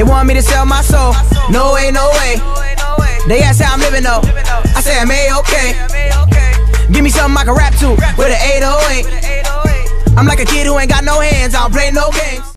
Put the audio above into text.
They want me to sell my soul. No way, no way. They ask how I'm living though. I say I'm A-okay. Give me something I can rap to with an 808. I'm like a kid who ain't got no hands. I don't play no games.